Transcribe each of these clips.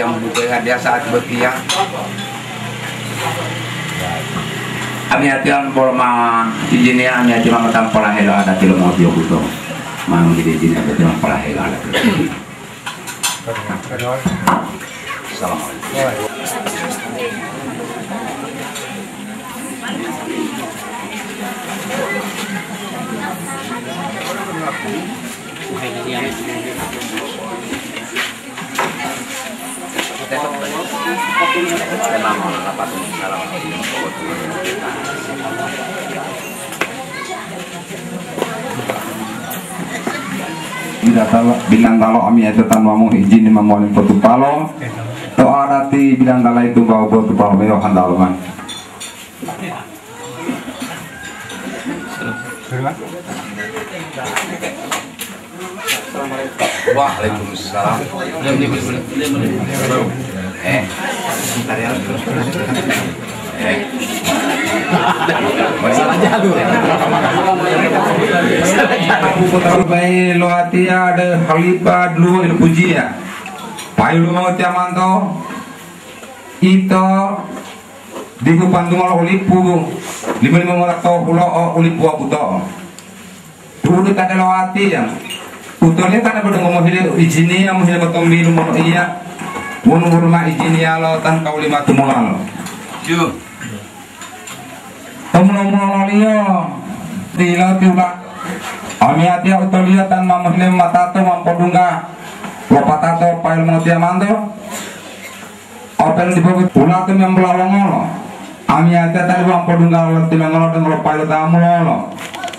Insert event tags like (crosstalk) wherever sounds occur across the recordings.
tiang buka hadiah saat betia kami hatian bola ma izinnya hati mama tam pola helo ada tilo mau tiang buka mang jadi izin ada tilo pola helo ada Assalamualaikum. Bila talo bilang kalau kami itu tanpa mau izin palo to arati bilang kalau itu bawa foto palo meyo handal man Waalaikumsalam. Eh, ya. Eh. Salah jalur. Aku kota bayi lo hati ada Khalifah dulu itu puji ya. Payu lu mau tiamanto itu di lima lima orang tau pulau. Dulu dekat lo hati ya. Utolnya kan ada ngomong hilir izini yang bertombi lu mau iya. Wunu rumah izini ya lo tan kau lima tumulan lo. Ju. Tumulan liyo. Tila tila. Ami hati utolia tan mamuslim matato mampodunga. Lopatato pail mau tiamando. Open di bawah pula tu yang belalong lo. Ami hati tadi mampodunga lo tilang lo dan lo pail tamu lo.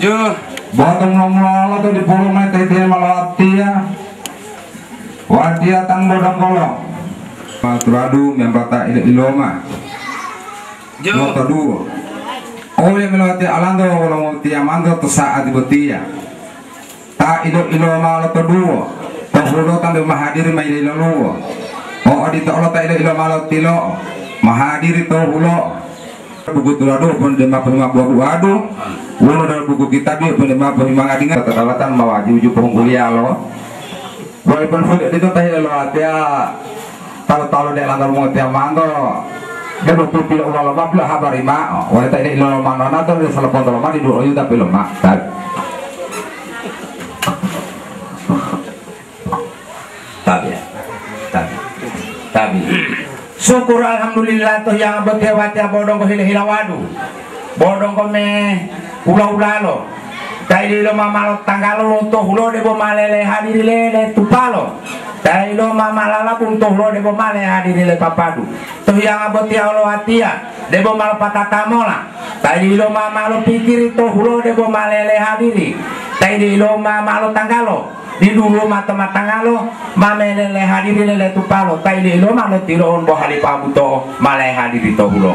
Ju. Botong ngomong tuh di pulau mai teh teh malawati ya. Watia tan bodong kolo. Maturadu yang bata ilo iloma. Nota dua. Oleh melawati alando kalau mau tiamando tu saat di betia. Ta ilo iloma lo dua. Tanghulo tan de mahadir ilo luo. Oh adi to lo ta ilo iloma lo tilo. Mahadir to hulo. Buku tulado pun de mapun buah buadu. Uno dalam buku kita dia pun lima pun lima ngadingan terkalatan mawaju uju penguliah lo. Boleh pun pun itu teh lo atia tahu-tahu dek lantar mau tiap mando. Dia betul pilih ulah lama pilih habar ima. Wanita ini ilo lama nona tuh dia selepon lama di dua tapi lemah. Tabi ya. Tabi. Tabi. Syukur alhamdulillah tuh yang ya bodong ko hila hilawadu. Bodong ko me ulah ulah lo. Dai di lo mama lo tanggalo lo to hulo de bo malele hadiri lele tupalo. Pun to hulo de bo male hadiri le papadu. Tuh yang abot ya lo hatia de bo mal patata mola. Dai di lo mama lo pikiri to hulo de bo malele hadiri. Lo mama lo tanggalo di dulu mata mata ngalo mame lele hadiri lele tu palo tai di lo malo tiro on bo hali pabuto male hadiri to hulo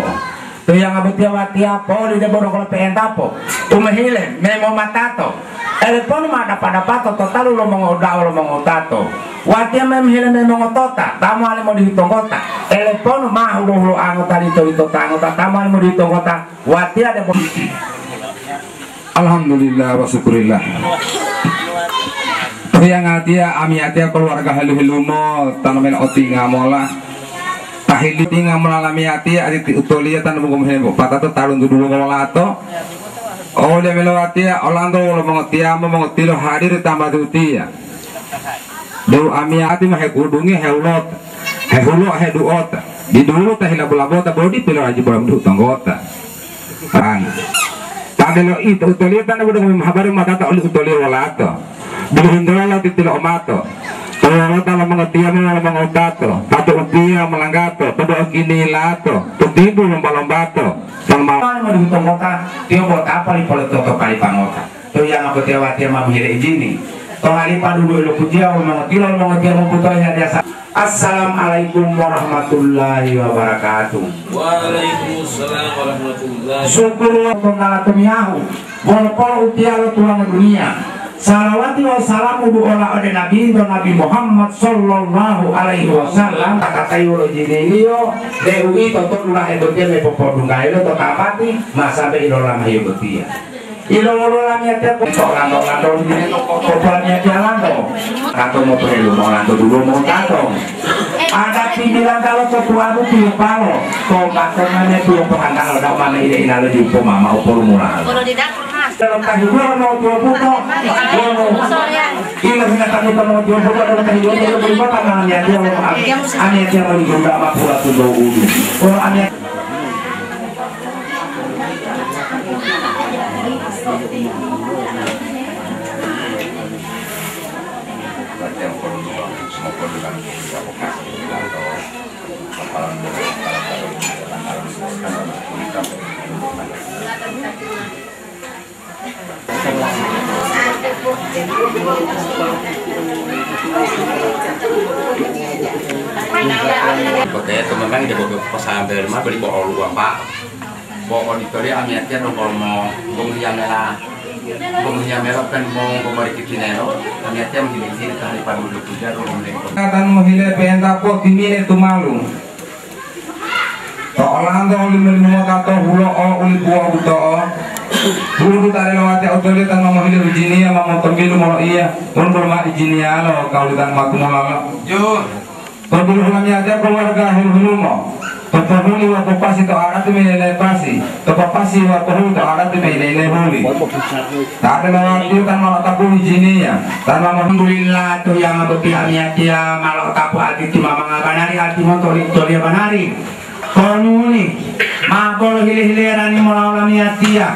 yang ya wati apo di de bodo kalau pengen tapo. Tu mehile memo matato. Telepon ma dapat dapat to talu lo mengoda lo mengotato wati mem hile memo ngotota tamu ale mo dihitung kota. Telepon ma hulo hulo anggota di to itu anggota tamu ale mo dihitung kota. Wati ada Alhamdulillah wa syukurillah. yang atia ami atia keluarga halu hilumo tanamen oti ngamola tahili tinga melalami atia adi utolia tan bungkum hebo patato talun dulu ngola ato oleh melo atia olando lo mengotia mengotilo hadir tambah dutia do ami ati mah kudungi heulot heulo heduot di dulu teh la bulabota bodi pilo aja bolam du tanggota kan Tadelo itu utolia tan udah menghabari mata oleh utolia wala ato Berhindra titilo omato. Kalau dalam mengetia malam mengotato, atau utia melanggato, pada gini lato, tutibu membalombato, sama mau kota, dia buat apa di politik kali pangota. Tuh yang aku tiap mau menjadi izini. Tuh hari padu dulu pujian mau mengetil mau mengetil mau putar ya biasa. Assalamualaikum warahmatullahi wabarakatuh. Waalaikumsalam warahmatullahi Syukur Allah tumiyahu. Walaupun utia lo tulang dunia. Salawati wa salamu olah ode Nabi do Nabi Muhammad sallallahu alaihi wasallam. Kata kayu lo jinilio dewi toto ulah edotia me popo dungai lo toto amati masa be ilo lama yo betia. Ilo lo lama ya tiap kok lando lando ini popo lama ya lando kanto mau perlu mau lando dulu mau kanto ada bilang kalau ketua itu tiup palo tombak temannya tiup perangkal udah mana ide inalo di upo mama upo mula Kalau di dapur. Dalam kayu gua mau tiup puto Ila sina kami pa mau tiup puto dalam kayu gua itu berubah tangan amia dia amia dia mau digunda sama pula tuh do udu kalau amia Oke, itu memang dia bawa dari rumah beli bawa luar pak. Bawa di kali amiatnya dong kalau mau pembelian merah, pembelian merah kan mau kembali ke Kinero, amiatnya menjadi kali pada dulu puja dong. Katan mohile penta po timine tumalu. To olando uli melimu kato hulo o uli buah buto o. Bulu tare lawate otole tan mohile ujini ya mama tombilu mo iya. Un berma ijini ya lo kau dan matu mo lalo. Yo, Tobul hulami aja keluarga hulu mo. To pohuli wa popasi to arat me le pasi. To popasi wa pohuli to arat me le le huli. Tare lawate tan mo tapu ijini ya. Tan Alhamdulillah tuh yang abdi amia dia malah tapu hati ti mama ngabanari hati mo tori tori banari. Kono ni ma bolo hile hilerani mo laula mia dia.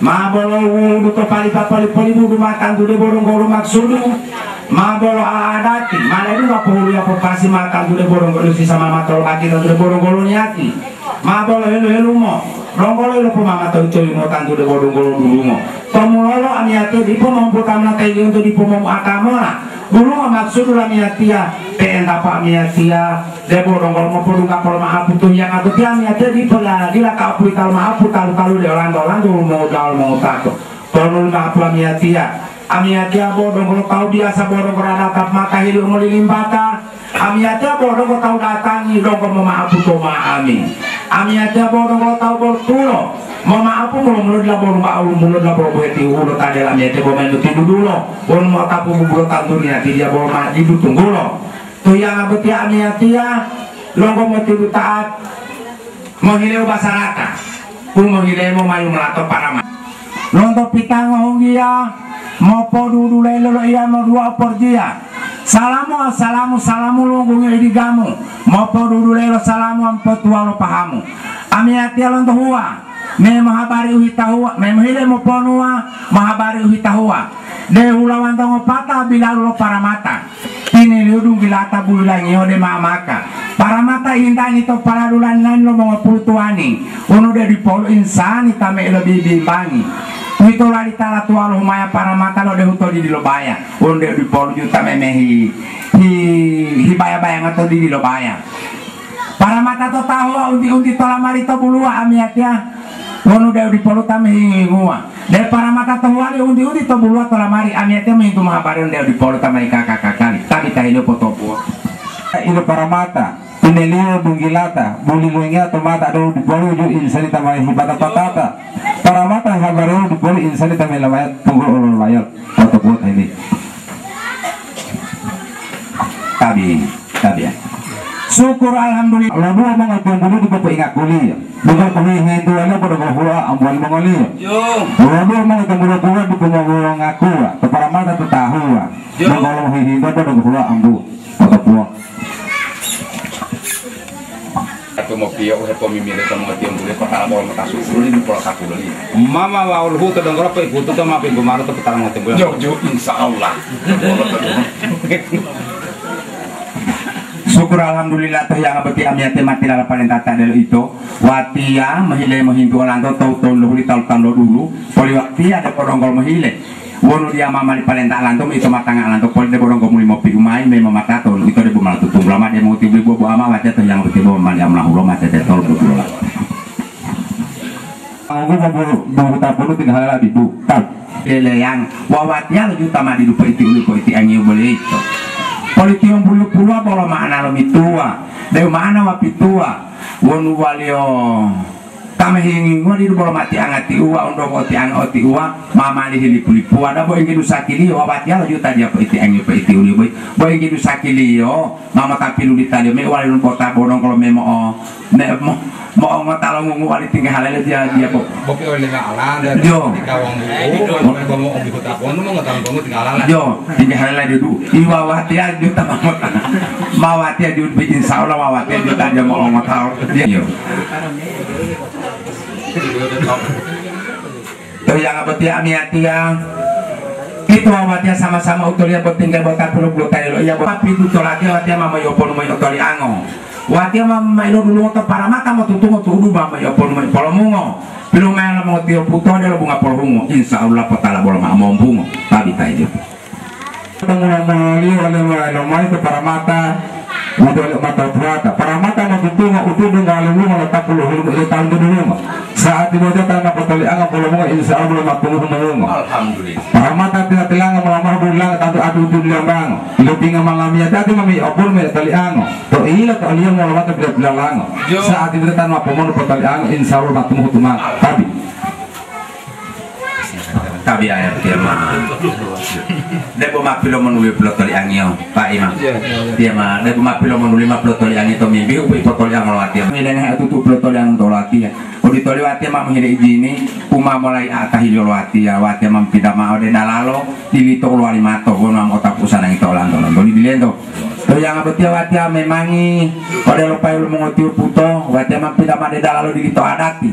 Ma bolo wudu pali papali pali wudu makan tu de goro maksudu. Ma bolo adati mana itu apa hulu apa pasi makan tu de borong goro si sama matol hati tu de borong goro niati. Ma bolo helu helu mo. Ronggolo lo mama to itu mo tantu de borong goro dulu mo. Tomulolo amiate di po mo putam na tayo untuk di po mo mo maksud lah miatia, penda pa miatia, de borong goro mo pulu ka polo maapu tu yang aku dia miatia di pola di la ka puli tal maapu tal talu de orang dolan dulu mo dal mo tako. Kono maapu miatia. Amiatia bodong kalau kau biasa bodong kalau datang maka hidup mau dilimpata. Amiatia bodong kalau kau datangi dong kau tu maami. Amiatia bodong kalau kau bertulo. Mau maapu mau mulut lah bodong kau mulut lah bodong beti ulo tadi lah amiatia bodong itu tidur dulu. Bodong mau tapu bubur tantunya dia bodong mati itu tunggu lo. Tu yang abeti amiatia longgo mau tidur taat. Mau hileu basarata. Pun mau hileu mau mayu melato para Londo pitang hongia mopo dudu lelo lo iya no dua porjia. Salamu salamu salamu lungu ngiri gamu. Mopo dudu lelo salamu ampetua lo pahamu. Ami ati londo huwa. Me mahabari uhita huwa. Me mahile mo ponua mahabari uhita huwa. De bilalu lo para mata. Tini liudung gilata bulan iyo de mamaka. Para mata intan ito para dulan nan lo mga pulutuani. Uno de di polo insani kami lebih bimbangi. Ito lali tala tua lo humaya para mata lo de huto di lobaya. Uno de di polo juta memehi hi hi baya baya ngato di lobaya. Para mata to tahu undi undi tola mari to bulua amiat ya. Uno de di polo tame ngua. De para mata to wali undi undi to bulua tola mari amiat ya menghitu mahabari undi di polo tame kakak kakali. Tapi tahido potopo. ilo para mata pinelio bungilata buli luengia tomata do bolu ju insani tamai hibata patata. Para mata habaro di bolu insani tamai lamayat tunggul ulul layat foto buat ini. Tabi, tabi ya. syukur alhamdulillah. Lalu mga tuan dulu di bapak ingat kuli bukan kuli hendu ala pada bahwa ambuan mengoli yo, lalu mga tuan dulu dulu di pemawang ngaku para mata Yo. kalau hihindu pada bahwa ambu. Foto buat Aku mau pio, aku mau mimile sama tiang boleh patala bawa mata susu ini pola kaku lagi. mama wa ulhu to dongro pe butu to ma pe gumaro to petang mo tembo Yo, yo, insya Allah. Syukur alhamdulillah teh yang abeti amiate mati dalam paling tata del itu. Watia mahile mahindu orlando tau tau lu tau tau dulu. Poli watia ada porongol mahile wono dia mama di paling tak lantung itu matang lantung. Poli de porongol muli mopi umai me mama tato itu de bumal tutung lama dia mau tibu bu ama watia teh yang abeti bu mali amlah ulo mati teh tol bu lah aku mau bu ta pulu tinggal lagi bu tap ele yang wawatia lu juta madi du poiti ulu poiti angi boleh itu. Politi yang bulu pulu bolo mana lo mitua, mana wa pitua, wonu walio kami hingi ngwa di bola mati angati uwa undong oti ang oti uwa mama ni hili pulipu ada boy ngidu sakili yo wati ala juta dia pa iti angi pa iti uli boy. Boy ngidu sakili yo mama tapi lu ditali me wali lu bota bodong kalau me mo me mo mo mo talo ngungu wali tinggal halale dia dia po Bopi oleh ngalan dan Yo. di kawang bu, mau mau obi kota pun mau ngetang bangun tinggal ala. yo tinggal halale dia du iwa wati ala juta mama mawati ala juta insya Allah mawati ala juta dia mo mo talo dia yo Tuh yang ya amiati yang itu awatnya sama-sama utulia buat tinggal buat puluh puluh kali lo ya buat tapi itu lagi awatnya mama yo pun mayo utoli ango watnya mama ilo dulu untuk para mata mau tutu mau tudu mama yo pun mayo polo mungo bilu mela mau tio puto ada lo bunga polo mungo insya Allah petala bola mak mau bungo tapi tay itu Pengulangan oleh lomai ke para mata Oleh mata puata Para mata mau tutunga utuh dengan lalu Mau tak puluh hulu tahun dulu Saat itu aja tanah potoli Angga puluh munga Insya Allah belum puluh munga Alhamdulillah. Para mata tidak tilang melamah bulang Tantu adu tu bilang bang Ilu tinggal malam ya Tadi mami opul me tali ango. To ila to mau mata bila bilang ango Jo. Saat itu tanah pomon potoli ango Insya Allah matumu hutumang Tapi tapi air dia mah. Dia mau mapilo menuli pelotoli angio pak imam. Dia mah dia mau mapilo menuli mah pelotoli angio to mimpi upi pelotoli angio lati milenya itu tuh pelotoli angio to lati ya. Uditoli wati mah menghiri izini uma mulai atah hilo wati ya. Wati mah pindah mah ode dalalo dilito luari mato kono ang otak usan ang ito lang tono doli dilian to to yang abot ya wati memangi ode lupa lu mengoti puto. Wati mah pindah mah de dalalo dilito adati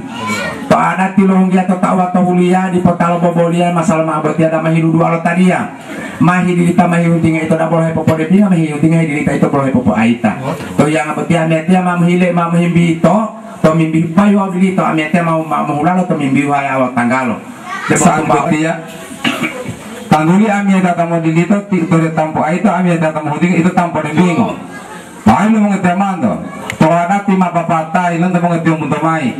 to adati lo hunggia to tawa to hulia di potalo bobolia masalah mah abot ya da mahiru dua lo tadi ya. Mahi dilita mahi untinga itu da boleh popo de pinga mahi untinga dilita itu boleh popo aita. To yang ya metia mah mahile mah mahimbi to to mimbi payo abili to amiate mau mau mulalo to mimbi haya awak tanggalo saat betia Tangguli amia datang mau dilito Tore tampo itu amia datang mau itu tampo de bingo Pahay mo mga temando Tohana ti mapapata Ilan ta mga tiyong muntamay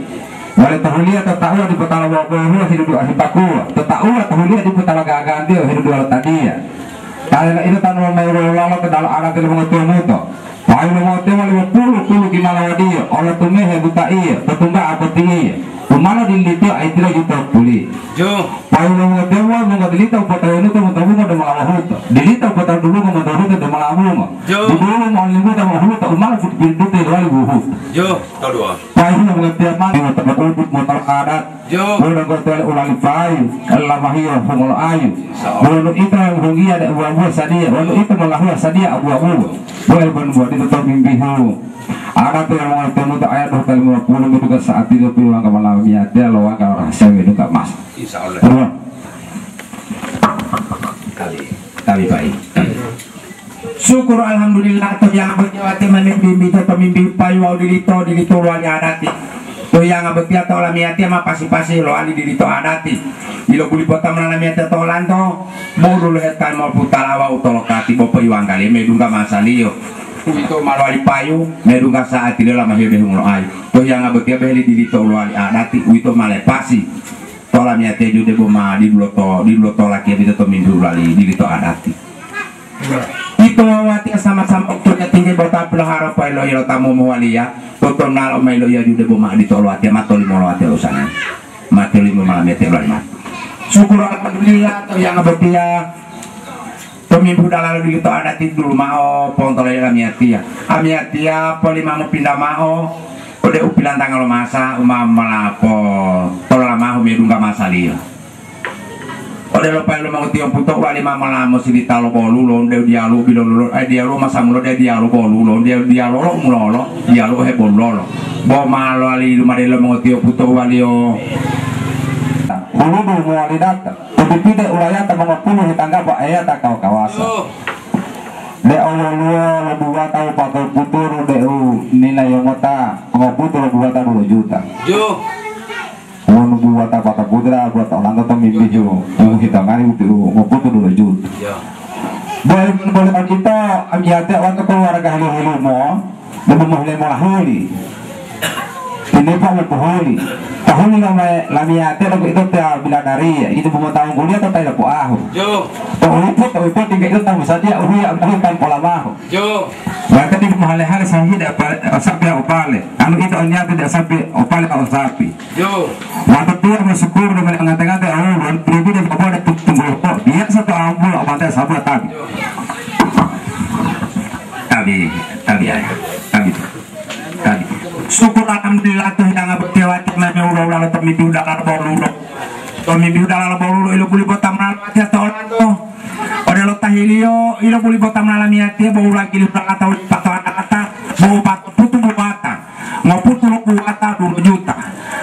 Wala tahulia ta taua di patala wa ko hua hidup dua hipakua ta taua tahulia di patala gaganti hidup dua tadia Kaya itu tanah may rolalo ke dalam dari mga tiyong muto Pahay mo mga tiyong lima puluh puluh kimalawa dia? Ola tumehe buta iya. Tatumba apa tinggi Kumano dilito ay tira juta puli Jo. Payo mga dewa mga dilitaw pa tayo nito mga bunga ng mga huta. Dilitaw pa tayo dulo mga mga bunga. Jo. Dulo mga lingkod ng mga huta umala tayo wali buhut. Jo. Dua. Payo ng mga tiyaman mga tagatubot mo talakadat. Jo. Ng kwartel ulang payo. Allah mahiyo humulo ayo. Bulo ito ang hungiya na uwa sa dia. Bulo ito malahua sa dia abu abu. Bulo bulo bulo dito to Anak tuh yang tak ayat hotel mo tugas saat itu dia lawan rahasia itu mas. Insya Allah. Terus. kali kali baik syukur alhamdulillah to yang abot wati mamimbi to pamimbi payo dilito dilito ani adati to yang abot ya to lamiati ma pasi-pasi lo ani dilito adati ilo kuli pota menalamiati to lanto mulu lo hetan mo putalawa utolokati bopo iwang kali medunga masalio itu malo ali payu medunga saat ini lama hidup ayu to yang abot ya beli dilito lo ali adati itu malepasi tola mi ate jude ma di dulu to di dulu to laki itu to minggu lali di to adati itu wati sama-sama oktonya tinggi bota harap lo yo tamu mo walia toto nalo mai lo ya jude bo ma di to ati mato limo lo ati usana mati limo malam ate lo mat syukur alhamdulillah to yang abetia to minggu dalalo di to adati dulu mao pontole la miatia amiatia poli mamu pindah mao Ode upilan tanggal masa umam melapo tolo lama humi dunga masa liya. Ode lo pa lo mau tiang putok wali mama lamo si ditalo bolu lo de dialo bilo lo eh dialo masa mulo de dialo bolu lo de dialo lo mulo lo dialo he bolu lo. Bo malo ali lumade lo mau tiang putok wali o. Buludu muali data. Tupipide ulayata mga puno hitangga pa ayata kau kawasa. Jo. De awal luo lebu wata upakal puturu de u nilai yang wata mga putu lebu wata dua juta. Jo. Unu bu wata pata putra buat orang kata mimpi jo. Unu hitangani upi u mga putu dua juta. Jo. Boleh boleh kan kita amiyate waktu keluarga hulu-hulu mo Lebu muhle mo huli Ini pa mo huli tahun na may lamiate na ito ta biladari itu mo taong kuliah to tayo po aho Jo, to ulipot to ipot tinggal itu tamu saja uri ang tahu tan pola maho jo. Maka di mahal-hal sahih apa sapi opale anu itu anya tidak sapi opale atau sapi. Jo. Waktu tu orang syukur dengan ngata-ngata orang pribadi dan apa ada tunggu kok dia satu ambul apa ada sabu tabi tabi tabi ya tabi tabi syukur alhamdulillah tuh yang abot tewat na me ulo ulo to mi biuda kala bolulo to mi biuda kala bolulo ilo kuli bota mal ya to to ode lo tahilio ilo kuli bota mal miati bau lagi li kata pato kata bau pato putu buata ngoputu buata 2 juta.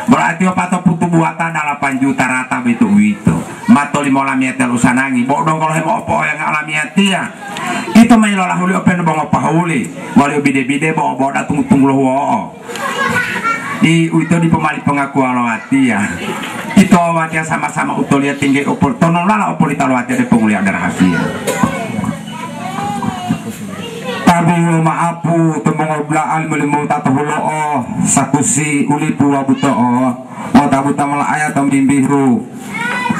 Berarti pato putu buata 8 juta rata itu itu mato lima lamiati lusanangi bodong kalau hebo opo yang alamiati ya itu main lolah huli open bong opa huli. Wali bide-bide bong opo da tunggu-tunggu lo wo di itu di pemali pengakuan lawati ya. Itu awat yang sama-sama utulia tinggi upul tonon lala upul itu lawati ada pengulian rahasia Tabi maapu tumong oblaan melimu tatahulo o sakusi ulipu wabuto o o tabuta malaya tom bimbiru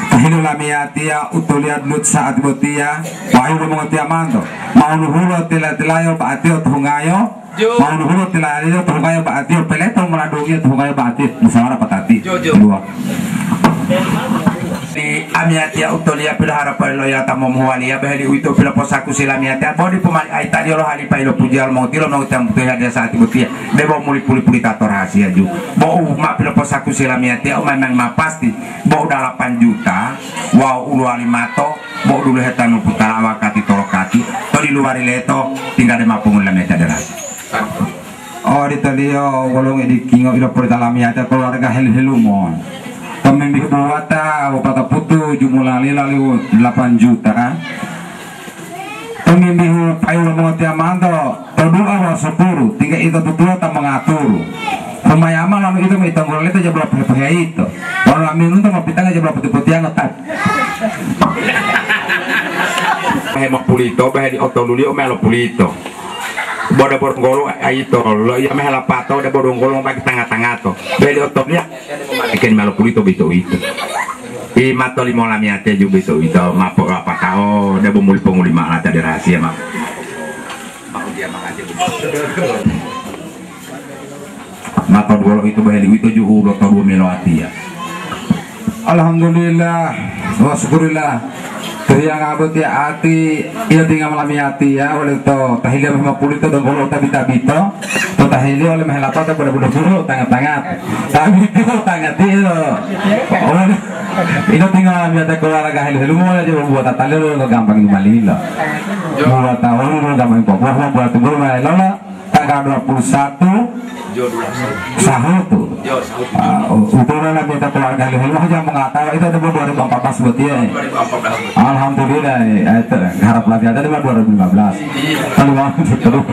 Kahilo lamiatia utulia lut saat botia Wayu lumong tia mando Maunuhulo tila tilayo paatio tuhungayo. Maunuhulo tila tilayo tuhungayo paatio Peleto meladungi tuhungayo paatio Musawara patati. Dua di amiatia utolia pila harapan lo ya tamo mualia beheli uito pila posaku sila amiatia bodi pemali ai tadi lo hali pai lo pujal mau tilo mau tam tuh ada saat ibu tia bebo muli puli puli tato rahasia ju bo ma pila posaku sila amiatia o memang ma pasti. Bo udah 8 juta wow ulu alimato bo dulu hetanu putara wakati torokati to di luar leto tinggal de mapung la meta Oh di tadi oh golong di kingo ilo por dalam ya keluarga hel Kami buata upata putu jumlah lila liu 8 juta. Kami bihu payu lo mga tiamando terdua wa sepuru tiga itu tutua tak mengatur. Pemayama lalu itu may tanggul itu jabla pahaya itu. Kalau kami nuntung mapitang aja jabla putih-putih yang ngetat. Pahe mak pulito, pahe di oto luli o melo pulito. Boda borongolo aito lo ya meh lapato da borongolo bagi tengah-tengah to. Beli otopnya ikan melo pulito bito itu. I mato limo lamiate juga bito itu mapo apa kau da bumuli penguli mak ada rahasia mak. Mau dia aja. Maka dua itu bahaya itu juga udah tahu dua melo hati ya. Alhamdulillah wa syukurillah yang abot ya hati ia tinggal malam hati ya oleh to. Tahili lima puluh itu dan kalau tabi tabi to to tahili oleh mahelapa to pada budak bulu tangan tabi (laughs) itu tangan itu. Itu tinggal malam hati keluarga hili lu mau aja buat tali lu gampang kembali lo. Buat tahun lu gampang pokok buat tunggu lo tanggal 21 Jo dulu. sahur tuh Ukuran lah minta keluarga hili aja mengatakan itu ada 2014 buat dia 2014. Alhamdulillah, eh, itu harap lagi ada di 2015. Kalau mau terus.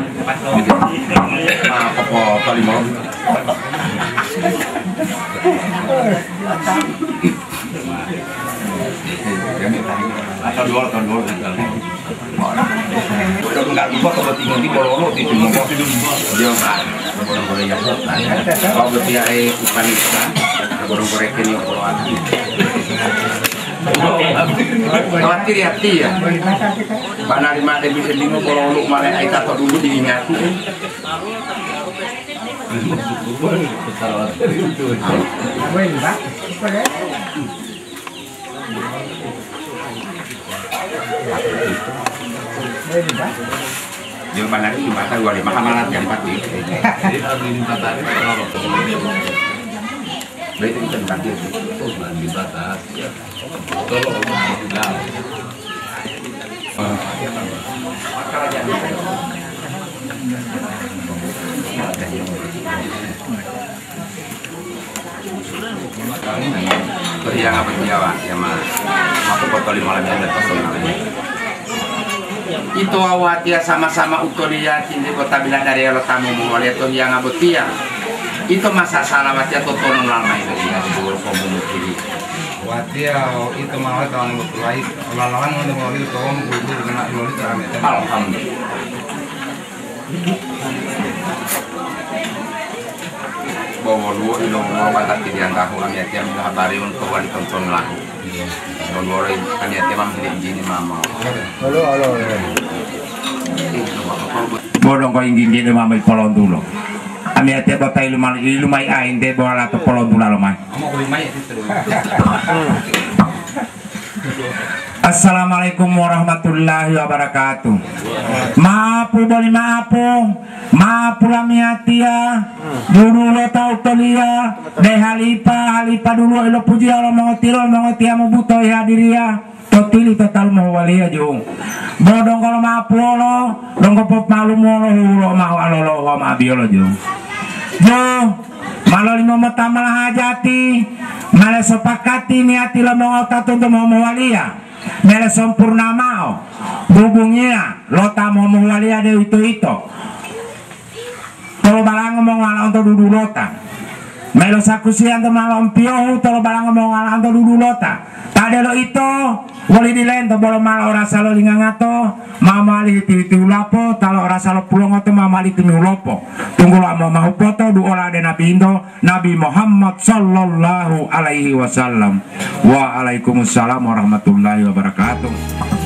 Atau dua atau dua Udah enggak lupa kalau tinggal di Bololo di Timur Dia kan boleh ya. Kalau berarti ya bukan ikan, boleh korek ini kalau Khawatir ya ti ya. Mana lima ada bisa lima kalau lu malah ai tato dulu di aku. Yung mana rin yung bata, wala makamanat yan pati. Baik itu kan pati. Beri yang apa Jawa, ya mas. Aku foto lima lima yang personal. Itu awat ya sama-sama utolia di kota bilang dari Allah tamu mengoleh tuh yang abutia. Itu masa salawat ya totonon lama itu ya di bawah komun kiri. Watia itu malah kalau lain lawan mau mau itu kaum guru kena loli terame. Alhamdulillah. bawa lu ilong mau batak kirian tahu kami yang habari untuk wali tonton lagu. Don wore kami hati mam hidup jini mama. bodong ko ingin gini mamay polon dulo ami ate ba tay lumay lumay ain de bo ala to polon dulo lumay boleh main itu. Assalamualaikum warahmatullahi wabarakatuh. Maapu boli maapu Maapu atia Dulu lo tau tolia De halipa halipa dulu. Ilo puji Allah mengotiro mengotia buto ya diria Totili total mau walia jung Bodong kalau maapu lo. Pop malu molo hulo mau alolo wa biolo jung Jo. Malo lima mata malah hajati Malah sepakati niati lo mengotat untuk mau walia Mele sempurna mau. Bubungnya Lota mau mewali ada itu itu Kalau balang ngomong ala untuk dudu lota. Melo sakusian to malam piohu Kalau balang ngomong ala untuk dudu lota. Tade lo itu Boleh dilento Bolo malah ora salo linga ngato Mama li itu itu ulapo Talo ora salo pulang ngato Mama li itu ulapo Tunggu lama mau foto Du olah de Nabi Indo Nabi Muhammad Sallallahu alaihi wasallam. Waalaikumsalam warahmatullahi wabarakatuh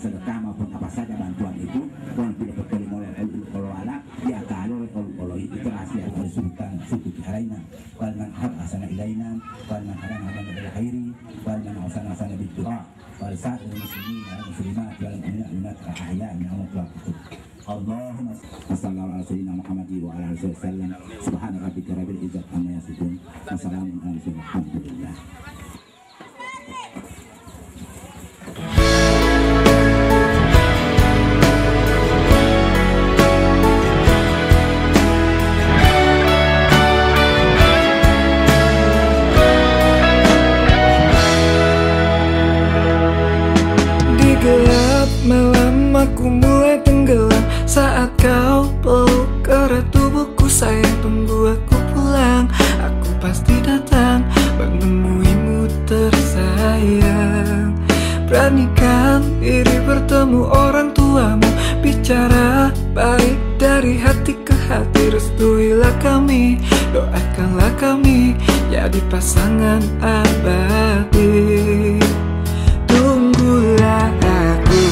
for the family. Rinduilah kami, doakanlah kami Jadi pasangan abadi. Tunggulah aku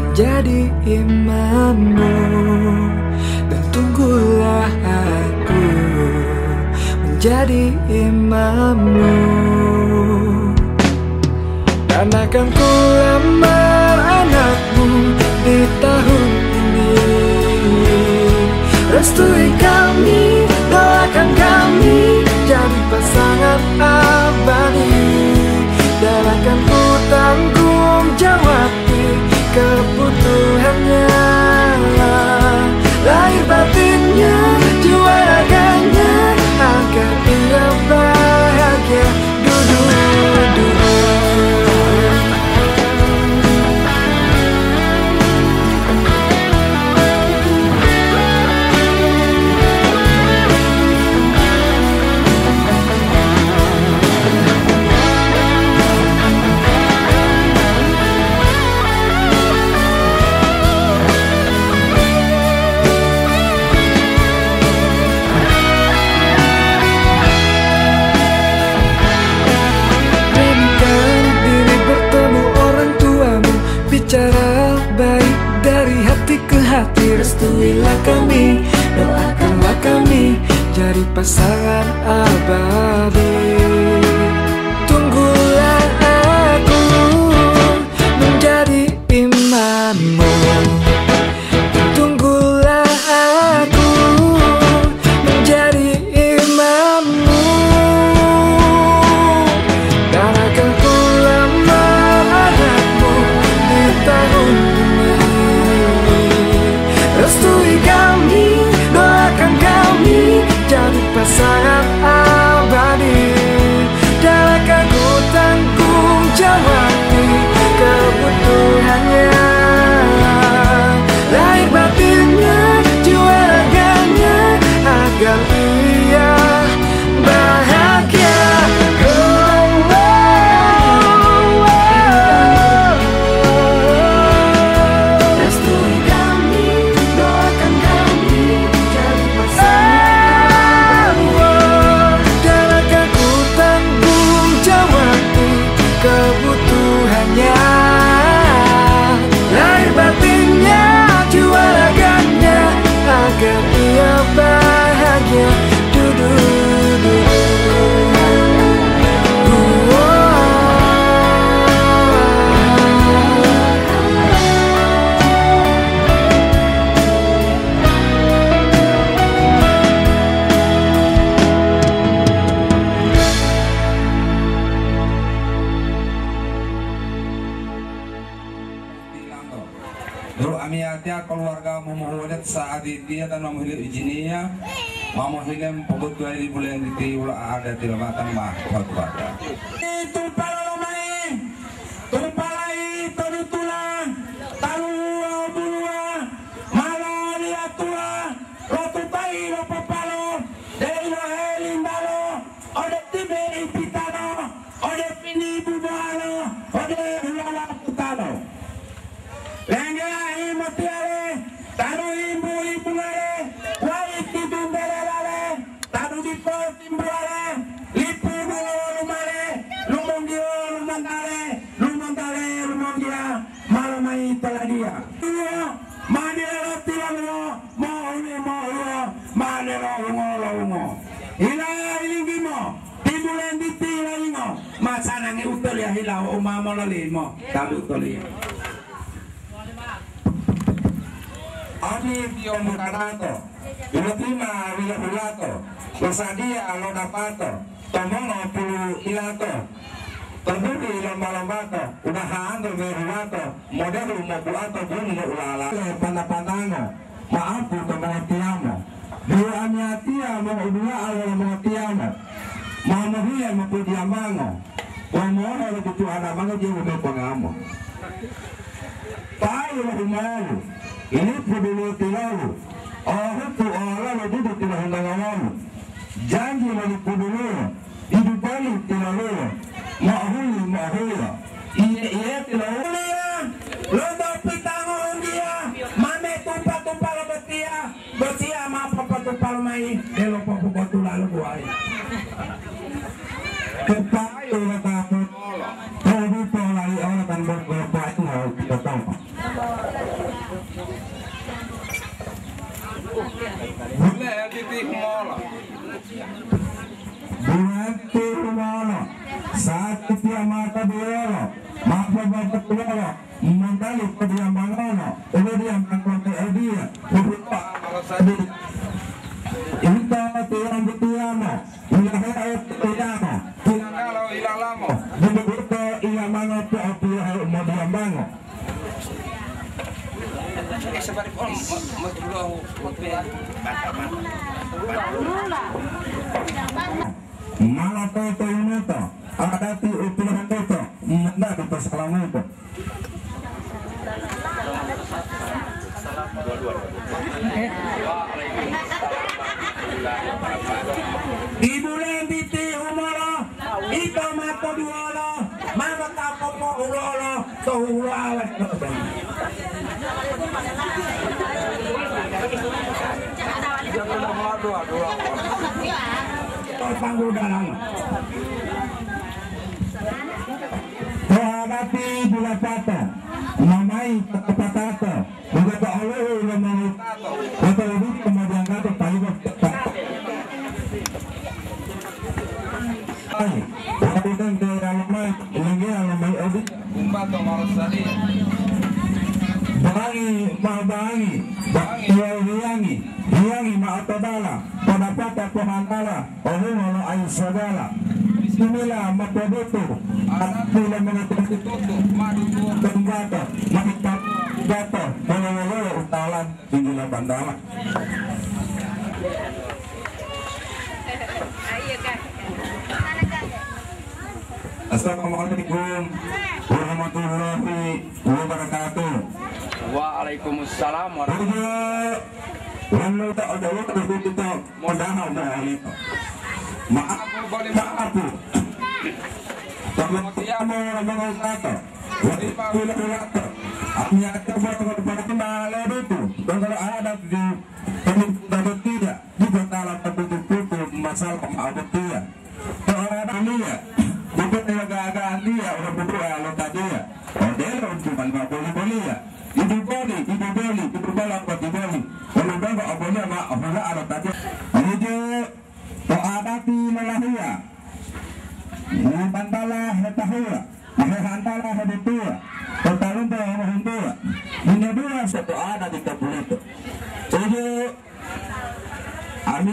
menjadi imanmu Dan tunggulah aku menjadi imammu Dan akan ku lamar anakmu Restui kami, doakan kami Jadi pasangan abadi. Dan akan ku tanggung jawab. kami Doakanlah kami Jadi pasangan abadi. ada dilemakan mah khotbah limo tabi utol ya Ani Dio Mukanato, Ilatima Villa Hulato, Rosadia Alonapato, Tomono Pulu Ilato, Tembudi lomba-lombato, unahaando merulato, modelo mobuato bungo ulala. Panapanano, maapu to mga tiyamo. Dua amiatia mo udua alo mga tiyamo. Mamuhiya mo po diamango. Wamono lo butu anamango di ume pangamo. Tayo lo umalu. Ini peduli tilalu. Oh tu orang lo duduk tidak hendak ngawalu. Janji lo peduli. Hidup balik tilalu. Mahuli mahula. Iya iya tilalu. Londo pitango dia. Mame tumpa tumpa lo betia. Betia harus kita tahu. Bule titik mola. Malah toto ini to, ada ti upilahan toto, menda di persalamu itu. Ibu lembiti umara, ito mato duwala, mama tapo po ulolo, to ulo awet. Panggu dalam. Tuhagati bula pata, mamai patata, begitu Allah ulah mau kata ini kemudian kata paling Ay, bukan ke alamai, ini alamai edit. Kumbato marasali. Bangi, mabangi, hiyangi, hiyangi maatadala, padapata pohantala, ohumalo ay sadala. Bismillah mapabuto, at pula mga Tutu madutu. tembata, makipap gato, mga utalan, tinggal bandala. Assalamualaikum warahmatullahi wabarakatuh. Waalaikumsalam warahmatullahi Ada Lalu tak ada waktu untuk kita modal dah itu. Maaf, maaf bu. Kalau kita mau ngomong kata, wajib pula kata. Aku akan buat pada kembali itu. Dan kalau ada di tidak, juga dalam tertutup masalah maaf dia. Orang dunia, bukan agak-agak dia, orang ya. Oh dia boleh boleh ya. Ibu boli, ibu boli, ibu boli apa di boli. Kalau bangga abolnya mak, abolnya ada tadi. Ini dia Tu'adati malahia Nabantala hetahura Mahehantala hedetua Totalumpa mahuntua Ini dua satu ada di kabulito Jadi Ami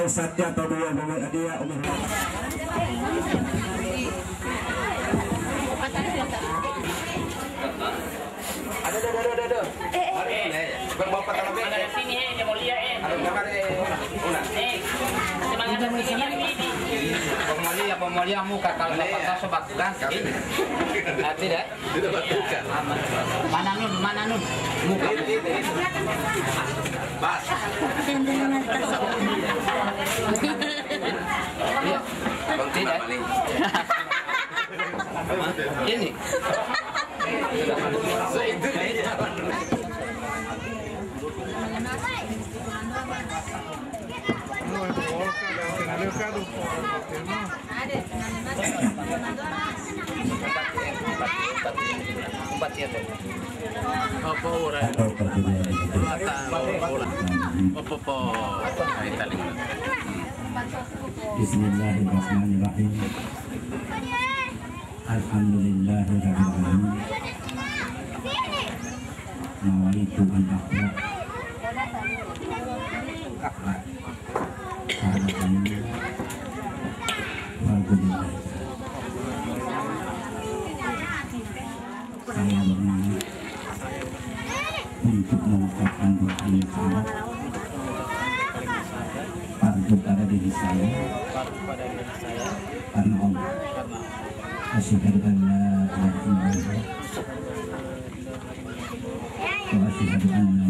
satya atau dua adia umur eh. Mana eh, dia eh. Eh. Eh, kan? Ah, nun mana nun? Muka ini. Bas. Iya. Bang tidak. Ini. Ya. Apa orang? Bismillahirrahmanirrahim. Alhamdulillahirrahmanirrahim. Nawaitu an akhlaq. Untuk mengucapkan doa yang salah Arju pada diri saya. Karena Allah asyhadu an la ilaha illallah wa anna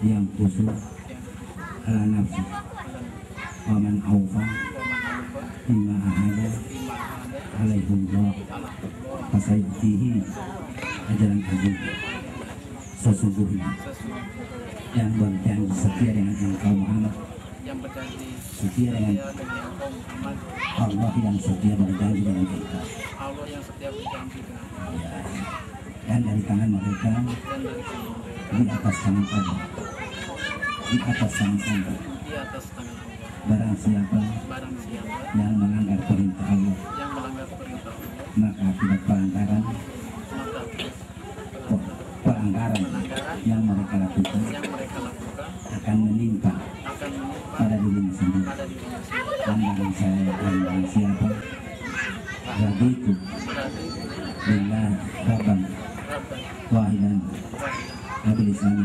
yang khusus ala nafsi. Waman awfa Bima ahada Alaihullah Fasayyatihi Ajaran agung. Sesungguhnya. Yang berjanji setia dengan engkau Muhammad. Setia dengan Allah yang setia berjanji dengan kita. Allah yang setia berjanji dengan ya. Dan dari tangan mereka Di atas tangan Allah. Di atas tangan Allah. Barang siapa yang melanggar perintah Allah maka akibat pelanggaran oh, pelanggaran yang mereka lakukan akan menimpa pada dirinya sendiri. dan barang saya dan barang siapa? Raditu Nabi Islam dina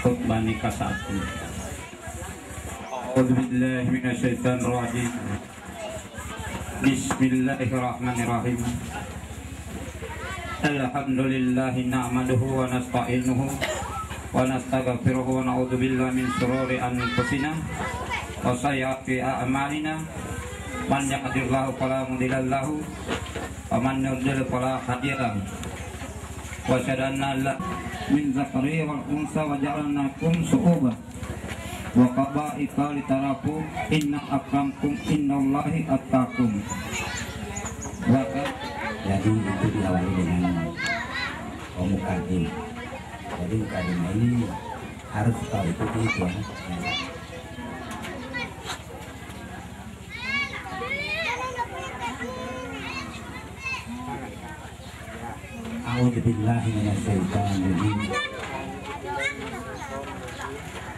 khutbah nikah saat ini A'udzubillahiminasyaitanirrahim Bismillahirrahmanirrahim. Alhamdulillahi na'maduhu wa nasta'inuhu wa nastaghfiruhu wa na'udzu billahi min shururi anfusina wa sayyiati a'malina. Man yahdihillahu fala mudilla lahu wa man yudlil fala hadiya lahu. Wa syadana la min zakari wal unsa wa ja'alnakum su'uba wa qabaita litarafu inna akramkum innallahi attakum maka jadi itu diawali dengan mukadim jadi mukadim ini harus tahu itu itu ya. أعوذ بالله من الشيطان الرجيم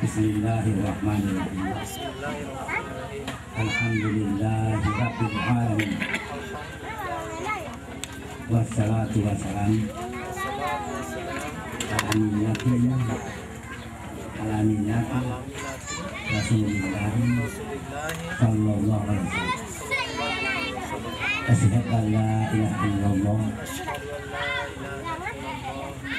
بسم الله الرحمن الرحيم الحمد لله رب العالمين والصلاة والسلام على ملة على ملة رسول الله صلى الله عليه وسلم أشهد أن لا إله إلا الله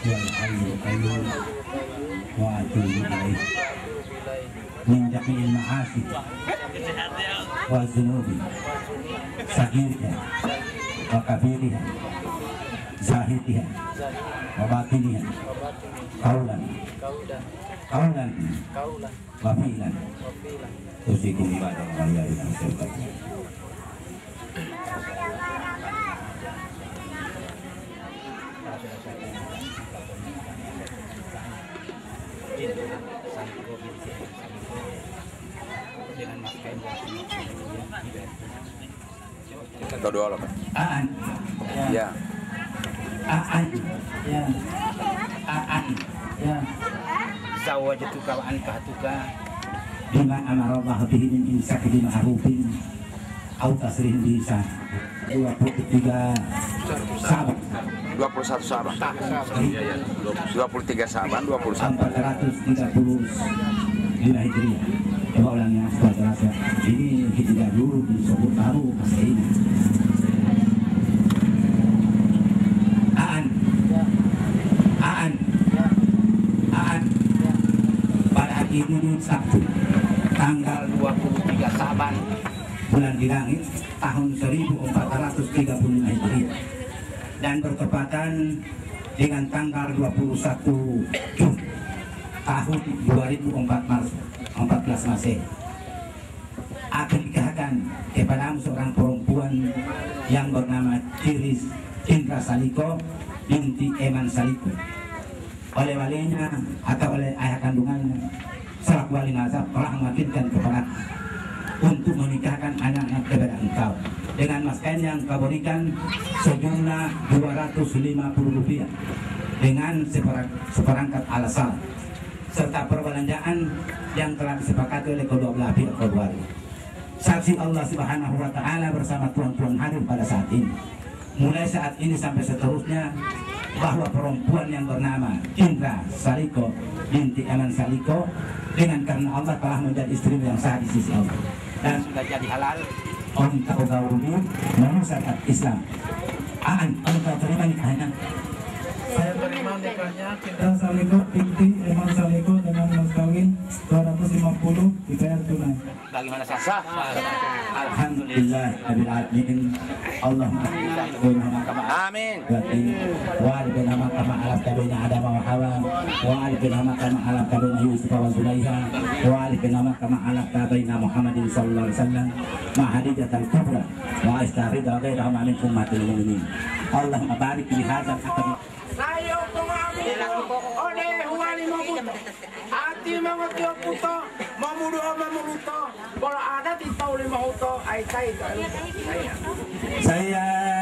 yang hayyu qayyum wa atubu ilaih min jami'il ma'asi wa zunubi sagirha wa kabirha zahirha wa batinha kaulan kaulan wa fi'lan usikum ibadallah ya doa lah Pak. Aan Ya. Aan ya. Aan ya. Zawajatuka wa ankahtuka bima amara Allah bihi min imsak bi ma'rufin au tasrih bi ihsan 23 sahabat. 21 Saban. Iya, iya. 23 Saban, 21. 430 Lila Hijriah Coba ulangnya setelah Ini hijriah dulu disebut baru pasca ini Aan. Aan. Aan. Pada hari Sabtu Tanggal 23 Saban bulan di langit tahun 1435 Hijriah. Dan bertepatan dengan tanggal 21 Jun tahun 2014 Masehi akan nikahkan kepada seorang perempuan yang bernama Ciris Indra Saliko binti Eman Saliko. Oleh walinya atau oleh ayah kandungannya selaku wali nazar telah mewakinkan kepada untuk menikahkan anaknya kepada engkau. Dengan mas kain yang kau berikan sejumlah 250 rupiah. Dengan seperang- seperangkat alasan serta perbelanjaan yang telah disepakati oleh kedua belah pihak keluarga. Saksi Allah Subhanahu wa taala bersama tuan-tuan hadir pada saat ini. Mulai saat ini sampai seterusnya bahwa perempuan yang bernama Indra Saliko binti Aman Saliko dengan karena Allah telah menjadi istri yang sah di sisi Allah dan sudah jadi halal untuk gauli menurut syariat Islam. Aan, engkau terima nikahnya? Saya terima nikahnya Cinta Saliko binti Eman Saliko dengan mas kawin 250 dibayar tunai. bagaimana sah sah Alhamdulillah Rabbil Alamin Allah Amin. Berarti Walibina makama alam kabina Adam wa Hawa Walibina makama alam kabina Yusuf wa Zulaiha Walibina makama alam kabina Muhammadin sallallahu alaihi wasallam Mahadijat al-kubra Wa istarida ghairahum amin ummatil mu'minin Allah mabarik di hadzal akad saya Sayo kungamigo ole huwali mabuto. Ati mga tiyoputo, mamudo mamuto. Bola adat itaw limahuto ay tayo. Saya